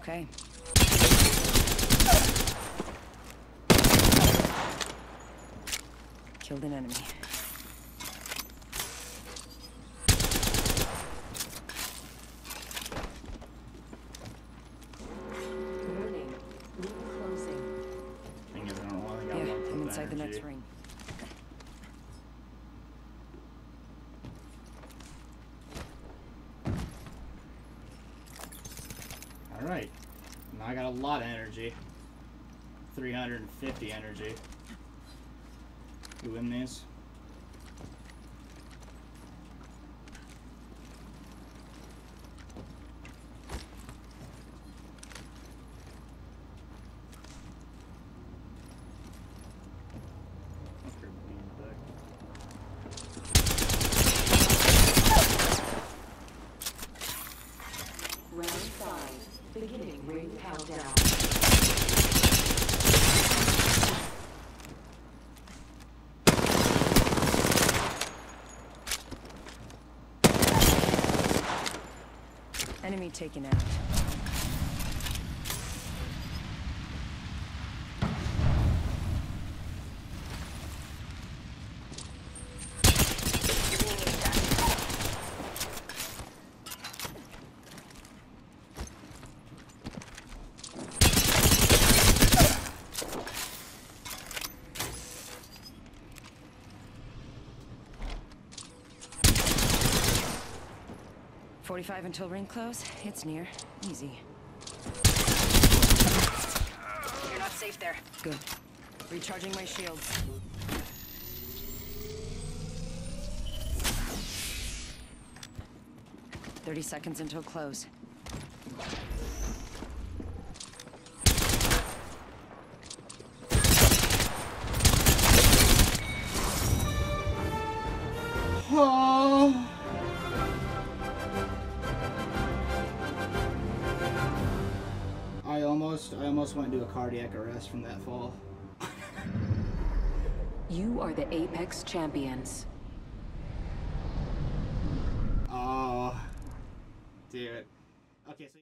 Okay. Killed an enemy. Warning. Ring closing. I don't know why I got Yeah, one I'm clip inside the next ring. Alright. Now I got a lot of energy. 350 energy. You win these? That's pretty bean back. Round five. Beginning ring countdown. Enemy taken out. Forty-five until ring close. It's near. Easy. You're not safe there. Good. Recharging my shields. Thirty seconds until close. Cardiac arrest from that fall. You are the Apex champions. Oh, dude. Okay, so.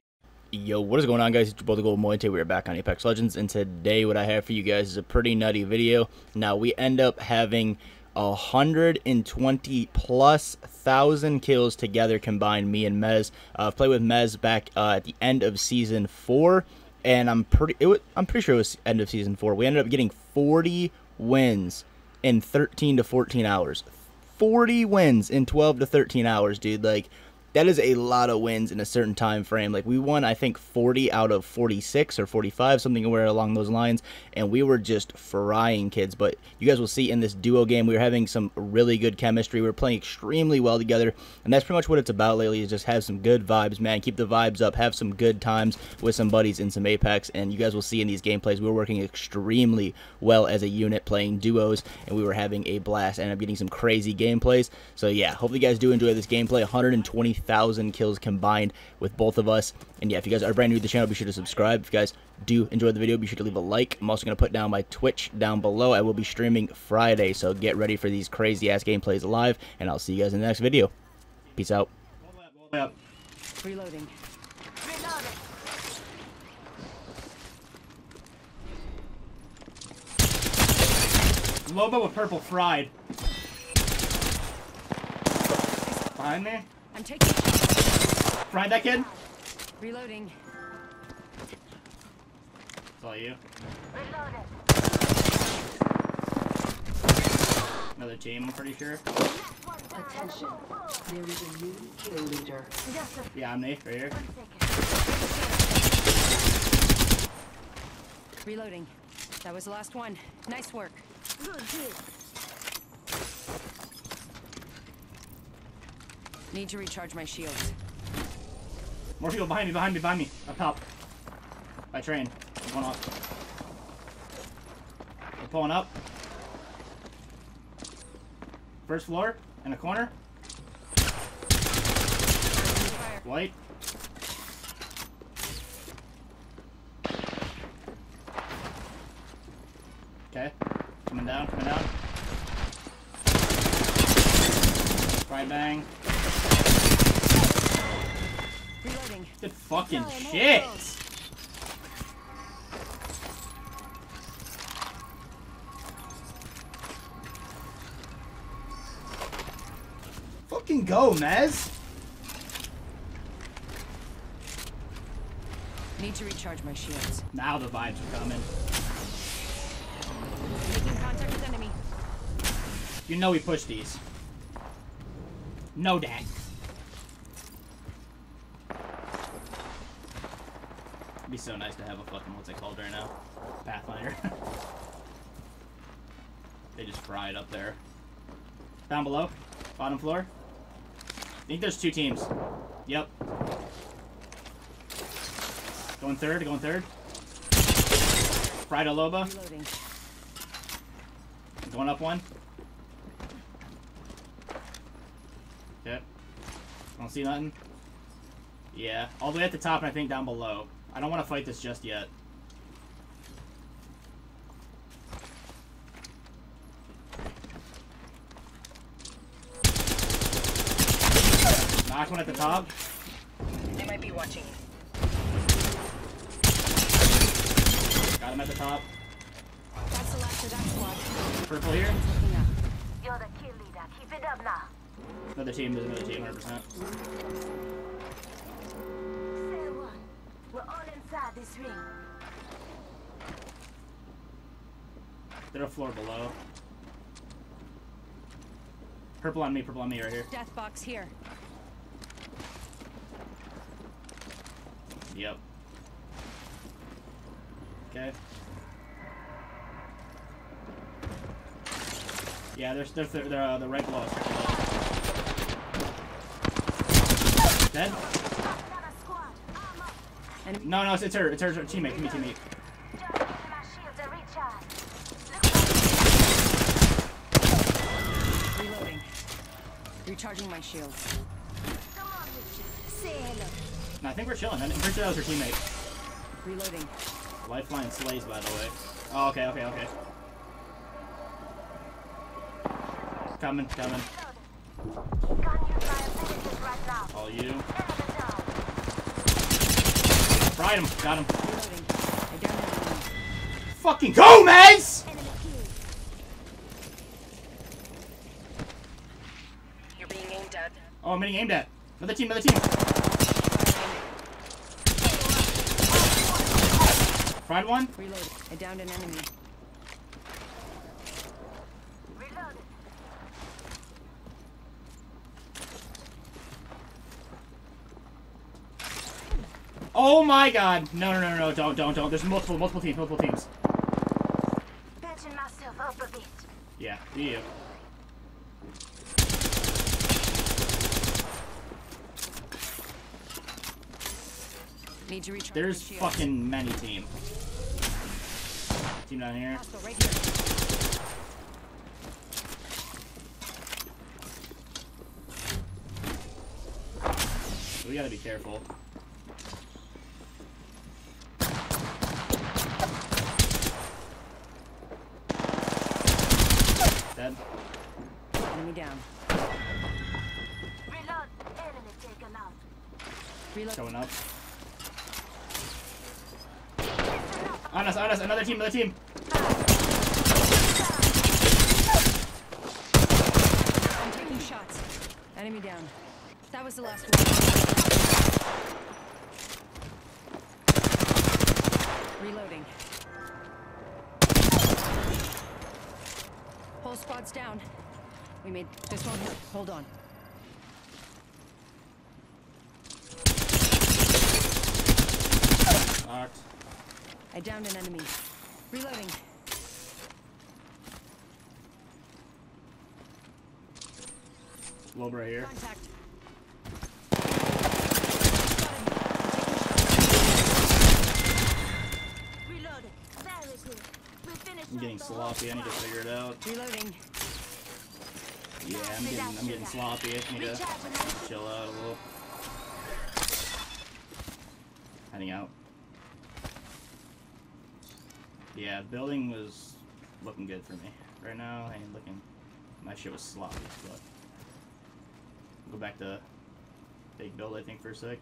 Yo, what is going on guys? It's your boy the Golden Boy. We are back on Apex Legends and today what I have for you guys is a pretty nutty video. Now we end up having 120 plus thousand kills together combined, me and Mez. Uh, I've played with Mez back uh, at the end of season 4 and I'm pretty it was, I'm pretty sure it was end of season 4. We ended up getting 40 wins in 13 to 14 hours. 40 wins in 12 to 13 hours, dude. Like that is a lot of wins in a certain time frame. Like we won, I think 40 out of 46 or 45, something along those lines, and we were just frying kids. But you guys will see in this duo game, we were having some really good chemistry. We were playing extremely well together, and that's pretty much what it's about lately. Is just have some good vibes, man. Keep the vibes up. Have some good times with some buddies in some Apex, and you guys will see in these gameplays we were working extremely well as a unit, playing duos, and we were having a blast. And I'm getting some crazy gameplays. So yeah, hopefully you guys do enjoy this gameplay. 120,000 kills combined with both of us. And yeah, if you guys are brand new to the channel, be sure to subscribe. If you guys do enjoy the video, be sure to leave a like. I'm also going to put down my Twitch down below. I will be streaming Friday, so get ready for these crazy ass gameplays live. And I'll see you guys in the next video. Peace out. Hold up. Reloading. Loba with purple fried. Behind me? I'm taking. Fried that kid? Reloading. It's all you. Another team, I'm pretty sure. Attention. There is a new kill leader. Yeah, I'm Nate, right here. Reloading. That was the last one. Nice work. Need to recharge my shields. More people behind me, behind me, behind me. Up top. By train. I'm up. We're pulling up. First floor, in a corner. White. Okay. Coming down, coming down. Right bang. going. Good fucking no, shit. Fucking go, Mez. Need to recharge my shields. Now the vibes are coming. Making contact with enemy. You know we push these. No, Dad. It'd be so nice to have a fucking what's it called right now? Pathfinder. they just fried up there. Down below, bottom floor. I think there's two teams. Yep. Going third, going third. Fried a Loba. Reloading. Going up one. Okay. Don't see nothing. Yeah, all the way at the top and I think down below. I don't want to fight this just yet. Knock one at the top. They might be watching. Got him at the top. That's the last of that squad. Purple here. You're the kill leader. Keep it up now. Another team. There's another team. 100%. Say one. We're all this ring. They're a floor below. Purple on me. Purple on me right here. Death box here. Yep. Okay. Yeah, they're they're they're, they're, uh, they're right below us. Dead? Another squad. I'm up. Enemy. No, no, it's, it's her. It's her, it's her teammate. Give me teammate. Just giving my shields a recharge. Look Reloading. Recharging my shields. come on with you. Say hello. No, I think we're chilling. I'm pretty sure that was her teammate. Reloading. Lifeline slays, by the way. Oh, okay, okay, okay. Coming, coming. Can't use my abilities right now. All you. Enemy down. Fried him. Got him. I down an. Fucking Gomez! Enemy killed. You're being aimed at. Oh, I'm getting aimed at. Another team, another team. Fried one. Reloading. I downed an enemy. Oh my god. No, no, no, no, don't, don't, don't. There's multiple, multiple teams, multiple teams. Patching myself up a bit. Yeah, do you. Need to recharge There's my fucking many team. Team down here. Hostile right here. We gotta be careful. Showing up. On us, on us, another team, another team. I'm taking shots. Enemy down. That was the last one. Reloading. Whole squad's down. We made this one. Hold on. Knocked. I downed an enemy. Reloading. Right here. Contact. Reloaded. Very good. We finished I'm getting sloppy. I need to figure it out. Reloading. Yeah, I'm getting, I'm getting sloppy. I need to chill out a little. Heading out. Yeah, building was looking good for me. Right now, I ain't looking. My shit was sloppy, but. Go back to big build, I think, for a sec.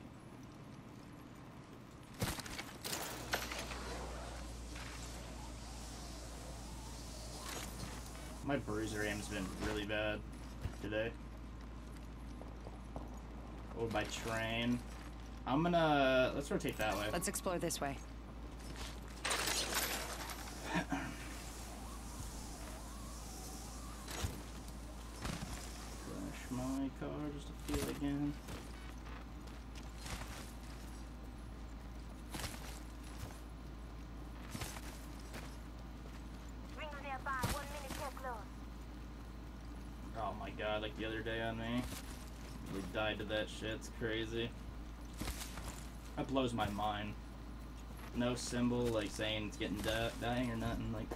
My bruiser aim's been really bad today. Or by train. I'm gonna let's rotate that way. Let's explore this way. My car just to feel again. Rings nearby. One minute till close. Oh my god, like the other day on me. We died to that shit, it's crazy. That blows my mind. No symbol like saying it's getting dying or nothing, like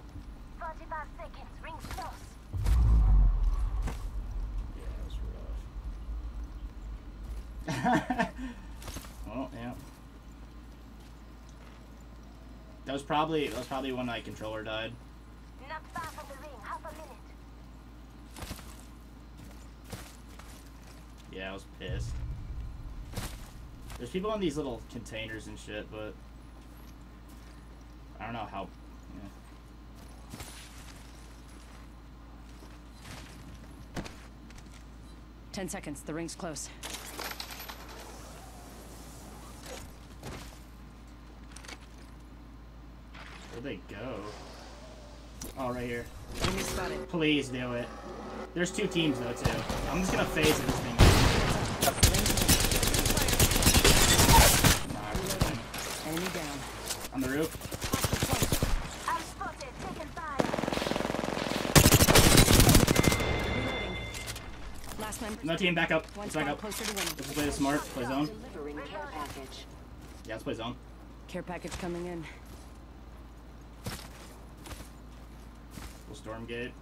45 seconds. Rings close. Yeah, it was rough. well, yeah. That was probably that was probably when my controller died. Not far from the ring. Half a minute. Yeah, I was pissed. There's people in these little containers and shit, but I don't know how. Yeah. Ten seconds. The ring's close. Where'd they go? Oh, right here. Please do it. There's two teams though too. I'm just gonna phase this thing. Nah, it's fine. Enemy down. On the roof. I'm spotted. Taking fire. Last member. No team, back up. Let's back up. closer to winning. Let's play this smart. Play zone. Delivering care package. Yeah, let's play zone. Care package coming in. We'll storm gate.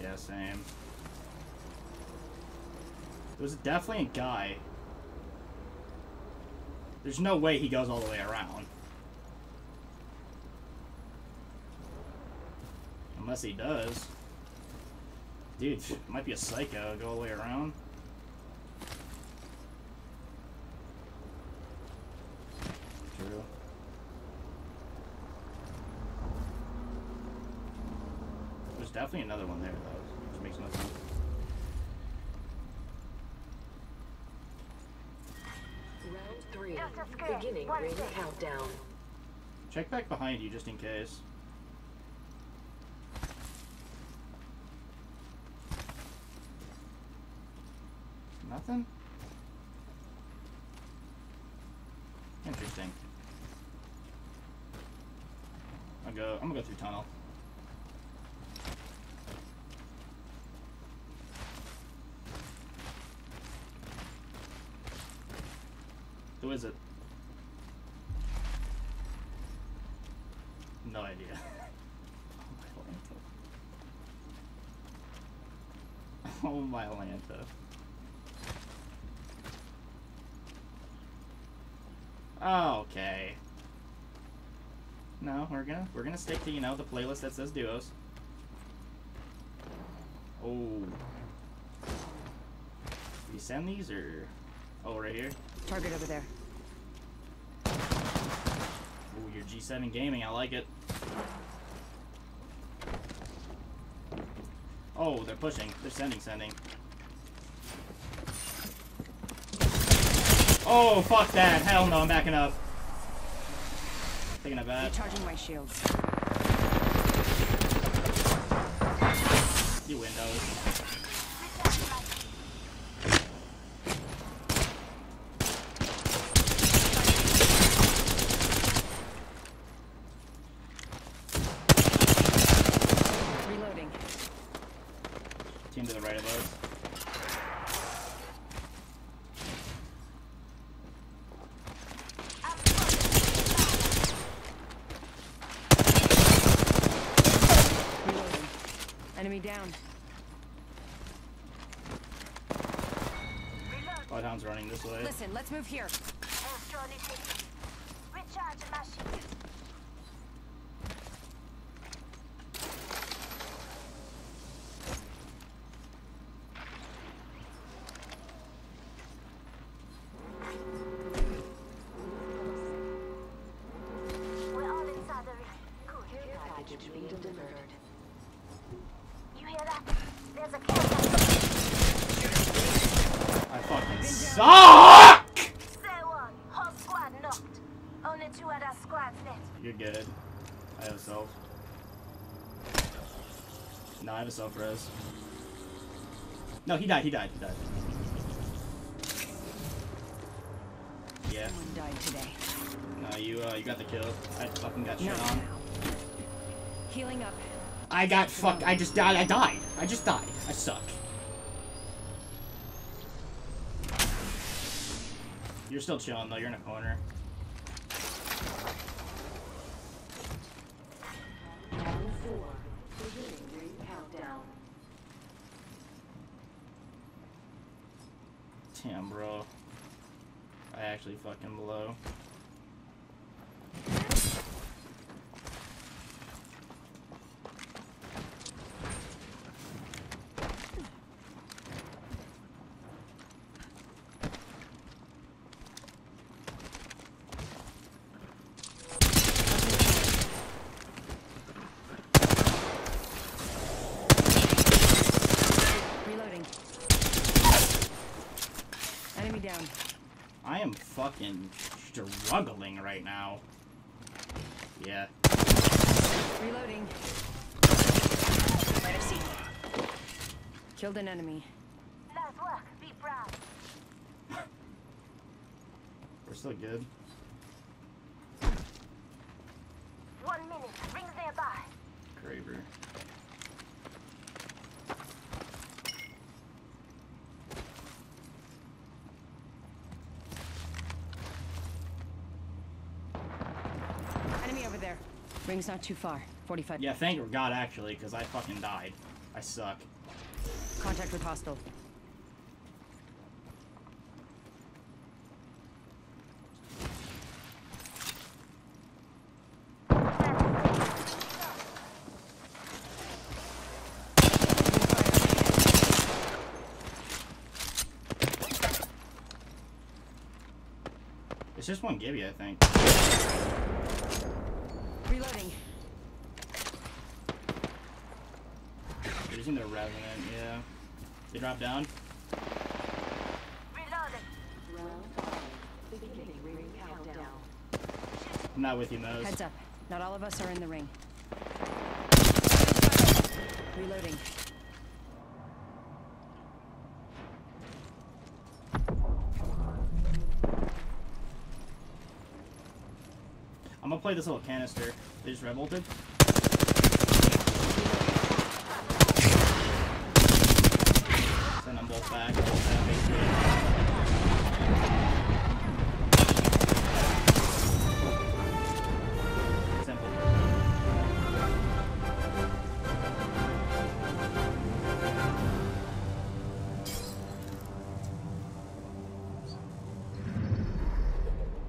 Yeah, same. There was definitely a guy. There's no way he goes all the way around. Unless he does. Dude, might be a psycho, go all the way around. True. There's definitely another one there, though, which makes no sense. Round three. Just a script. Beginning ring countdown. Check back behind you just in case. Nothing? Interesting. I'll go I'm gonna go through tunnel. Who is it? No idea. oh my Lanta. Okay. No, we're gonna we're gonna stick to you know the playlist that says duos. Oh. You send these or oh right here. Target over there. Ooh, your G7 gaming, I like it. Oh, they're pushing. They're sending, sending. Oh, fuck that. Hell no, I'm backing up. Taking a bat. Recharging my shields. You windows. Reloading. Team to the right of us. Reloading. Enemy down. Bloodhound's running this way. Listen, let's move here. Left. You're good. I have a self. No, I have a self res. No, he died, he died, he died. Yeah. Someone died today. No, you uh you got the kill. I fucking got shit No. on. Healing up. I got fucked. I just died. I died. I just died. I suck. You're still chilling though. You're in a corner. Damn, bro. I actually fucking blow. Reloading. Enemy down. I am fucking struggling right now. Yeah. Reloading. Might have seen me. Killed an enemy. Nice work. Be proud. We're still good. One minute. Rings nearby. Kraber. Enemy over there. Ring's not too far. 45. Yeah, thank God actually, because I fucking died. I suck. Contact with hostile. It's just one Gibby, I think. Reloading. They're using their Revenant, yeah. They drop down. Reloading. Round five. Beginning ring countdown. I'm not with you, Mose. Heads up. Not all of us are in the ring. Reloading. Play this little canister. They just revolted. Send them both back.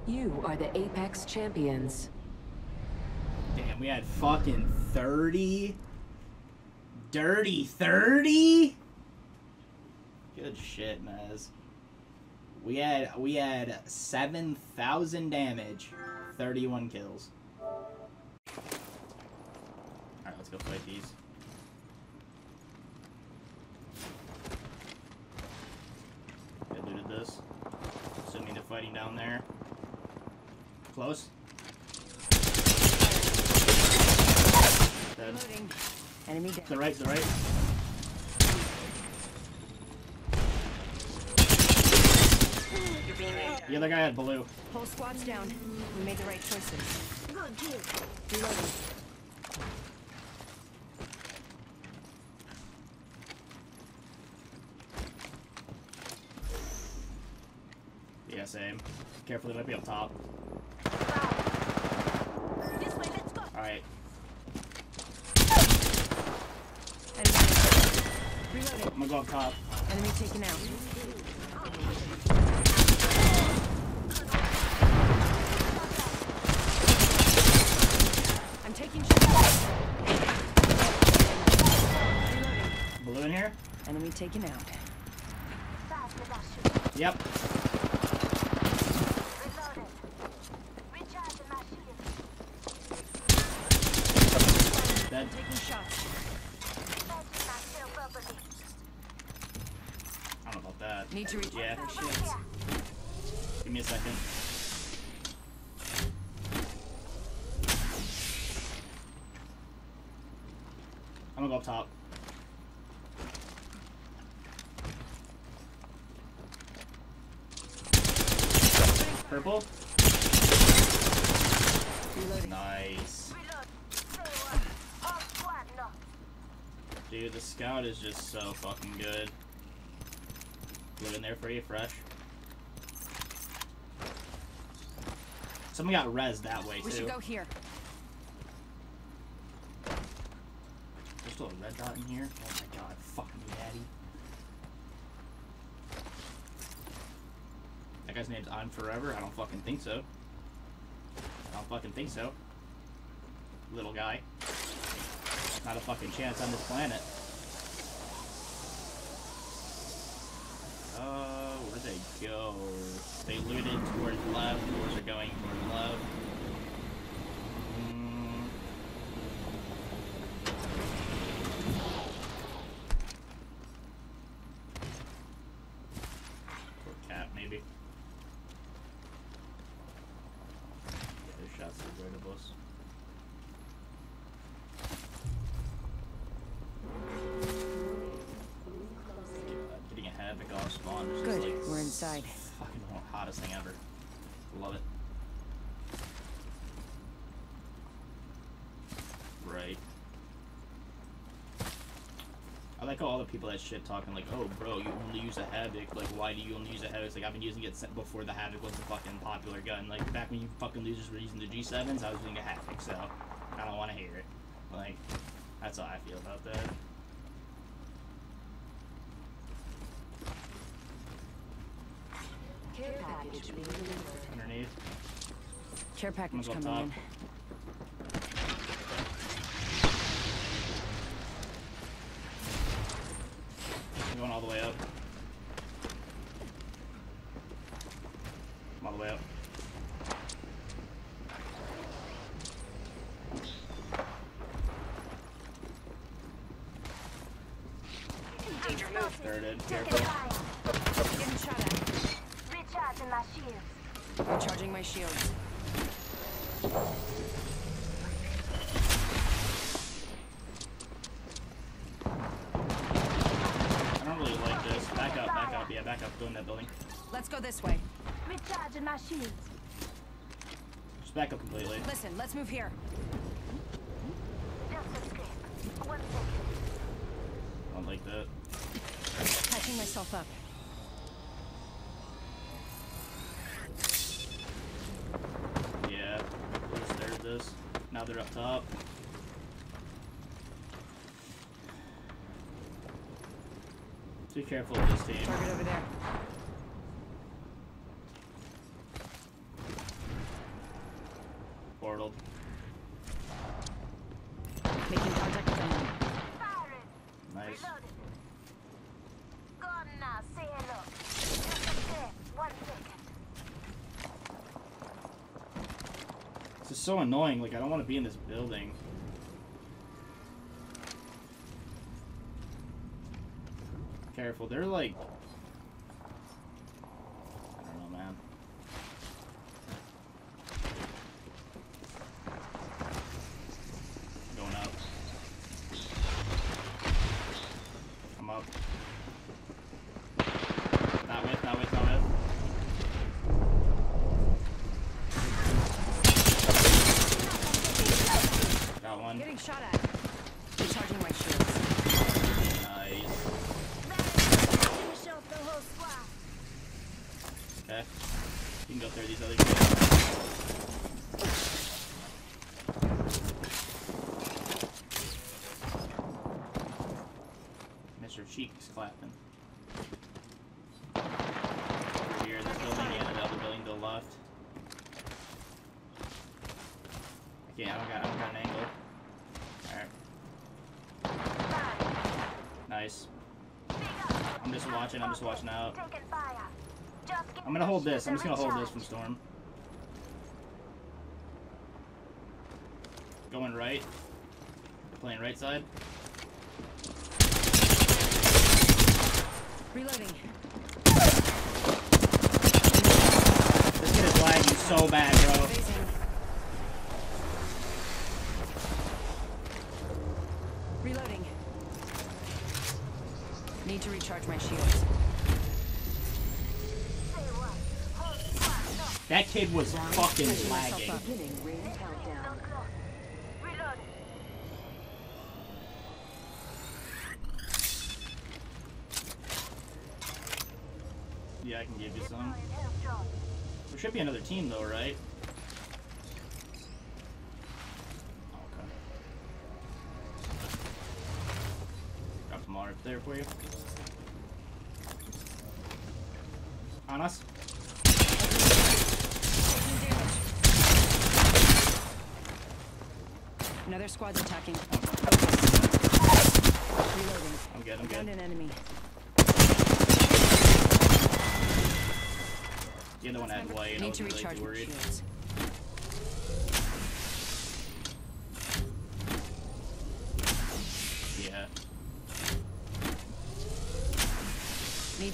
You are the Apex champions. We had fucking 30. Dirty 30? Good shit, Mez. We had we had 7,000 damage, 31 kills. Alright, let's go fight these. I looted this. Assuming they're fighting down there. Close. Dead. Enemy To the right, the right. The other guy had blue. Whole squad's down. We made the right choices. Good kill. Reloading. Yeah, same. Careful, they might be up top. This way. Let's go. Alright. Enemy down. Reloading. I'm gonna go up top. Enemy taken out. I'm taking shots. Reloading. Blue in here? Enemy taken out. Fast with that shoot. Yep. Reloading. Recharging my shield. Dead. Taking shots. Recharging my shield. Need to reach Yeah. shields. Give me a second. I'm gonna go up top. Purple? Reloading. Nice. Reload. Say what? Whole squad knocked. Dude, the scout is just so fucking good. Live in there for you, fresh. Someone got res that way We too. should go here. There's still a red dot in here. Oh my god, fucking daddy. That guy's name's I'm Forever. I don't fucking think so. I don't fucking think so. Little guy. Not a fucking chance on this planet. Uh, where'd they go? They looted towards left. Yours are going towards left. Mm. Or cat, maybe. Yeah, there's shots to the right of us. Uh, Getting a havoc off spawn. is just, Good, Fucking hottest thing ever. Love it. Right. I like all the people that shit talking like, oh bro, you only use a havoc. Like, why do you only use a havoc? It's like I've been using it before the havoc was the fucking popular gun. Like back when you fucking losers were using the G7s, I was using a havoc. So I don't want to hear it. Like, that's how I feel about that. Care package being delivered. Underneath. Care package coming top. in. I'm going all the way up. I'm all the way up. Danger move. Thirded. Taking Careful. fire. Getting shot at. Recharging my shields. Recharging my shields. I don't really like this. Back up, back up. Yeah, back up. Go in that building. Let's go this way. Recharging my shields. Completely. Listen, let's move here. Just a sec. One second. I don't like that. Patching myself up. Yeah. Let's this. Now they're up top. Be careful with this team. Target over there. Portal. Making contact with enemy. Firing. Nice. Reloaded. Go on now. Say hello. Just a sec. One second. This is so annoying. Like, I don't want to be in this building. Careful. They're like. watching. I'm just watching out. I'm gonna hold this. I'm just gonna hold this from Storm. Going right. Playing right side. Reloading. This kid is lagging so bad, bro. To recharge my shields. That kid was fucking lagging. up. Yeah, I can give you some. There should be another team though, right? Okay. Drop some water there for you. On us. Taking damage. Another squad's attacking. Reloading. I'm good, I'm Found good. an enemy. The other one had white. I Need to wasn't really recharge worried. shields.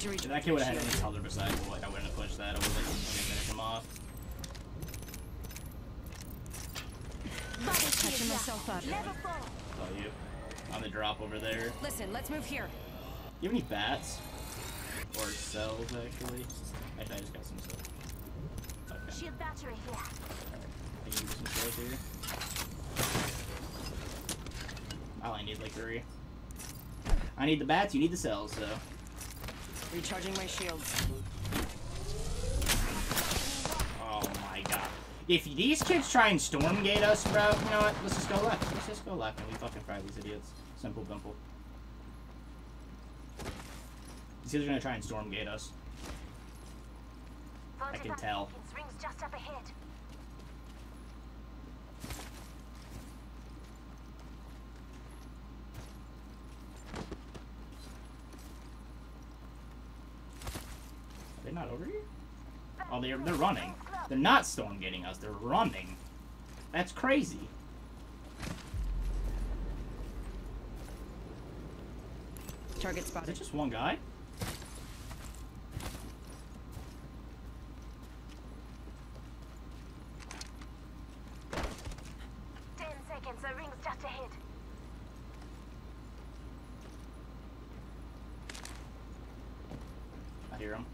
If recharge that kid would have had any shields. color besides white, I wouldn't have pushed that. I would have finish him off. Body Catching myself up. Level four. Saw you. On the drop over there. Listen, let's move here. You have any bats? Or cells, actually? Actually, I just got some cells. Okay. Shield battery here. I can use some cells here. I only need like three. I need the bats, you need the cells, so. Recharging my shields. Oh my god. If these kids try and storm gate us, bro, you know what? Let's just go left. Let's just go left and we fucking fry these idiots. Simple, simple. These kids are gonna try and storm gate us. I can tell. Rings just up ahead. They not over here? Oh, they're, they're running. They're not storm gating us, they're running. That's crazy. Target spotted. Is it spotted. just one guy? Ten seconds. The ring's just ahead. I hear him.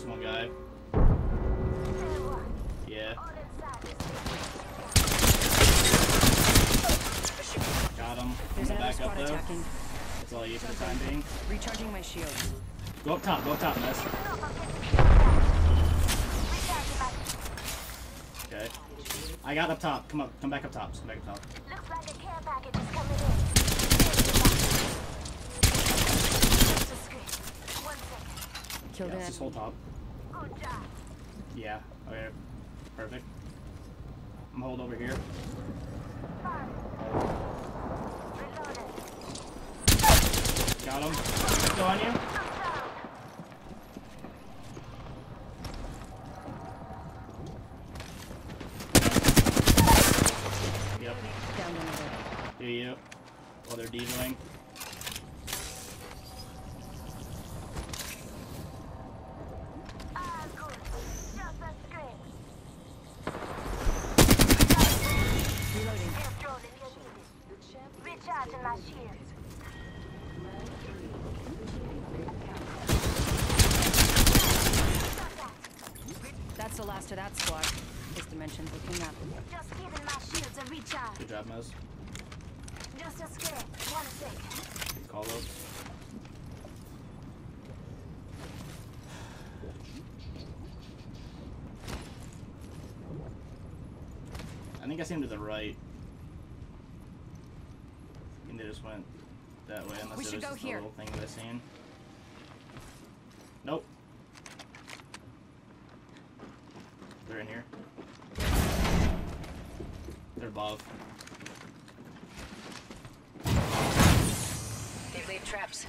I one guy. Yeah, All got him. There's I'm another back up though. attacking. That's all you for the time being. Recharging my shields. Go up top, go up top, Ness. I'm getting Recharging my Okay. I got up top. Come up, come back up top. Come back up top. Looks like a care package is coming in. Just a script. One second. Killed Yeah, let's just hold top. Good job. Yeah. Okay. Perfect. I'm hold over here. Got him. Go on you. I'm down. Yep. Down another. Do you? While they're dealing. Ah, good. Just a script. Reloading. Airdrone initiated. Recharging my shield. Got that. That's the last of that squad. This dimension's looking up. Just giving my shields a recharge. Good job, Mez. Just a script. One second. Good call up. I think I see him to the right. I think they just went that way unless We should was go here. little thing that I seen. Nope. They're in here. They're above. They've laid traps.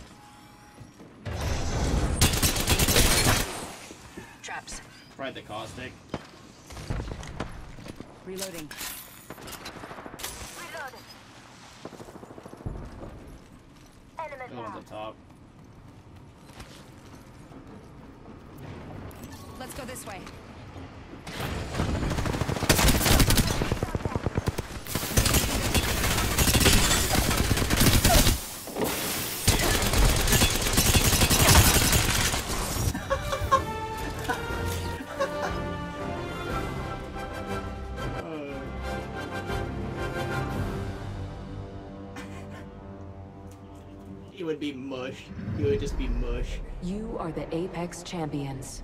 Traps. Probably the caustic. Reloading. on top. Let's go this way. Are the Apex champions.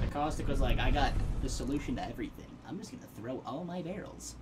The caustic was like, I got the solution to everything. I'm just gonna throw all my barrels.